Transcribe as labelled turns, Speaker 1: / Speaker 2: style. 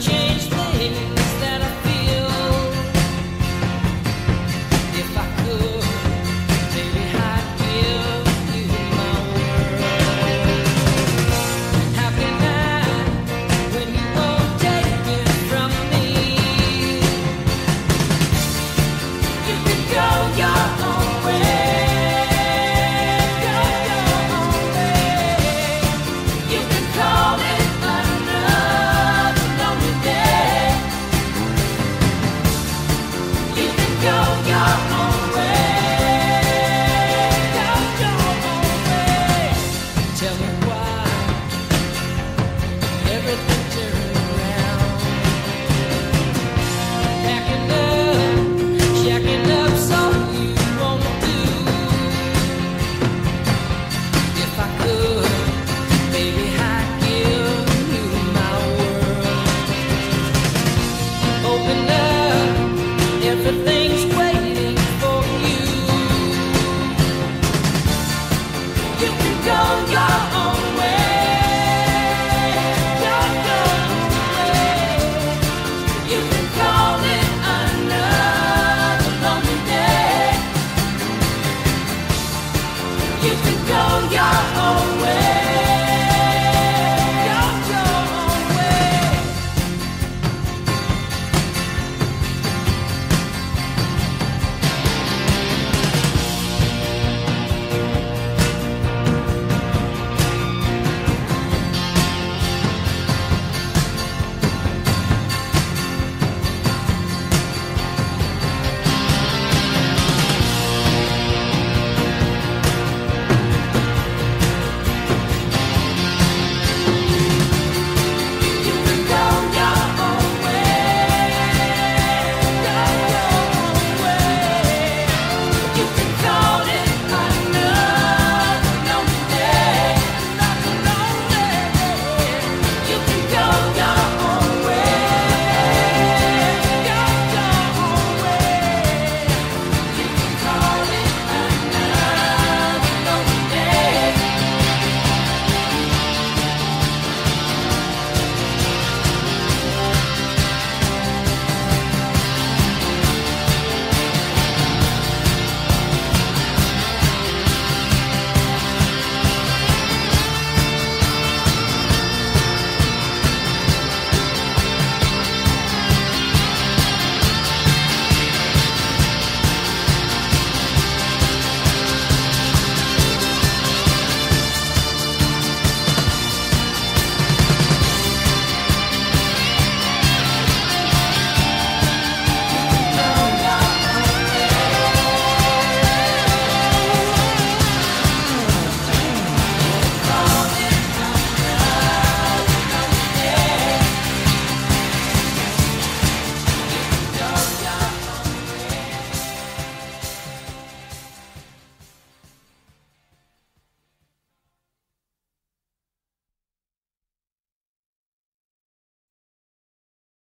Speaker 1: change things?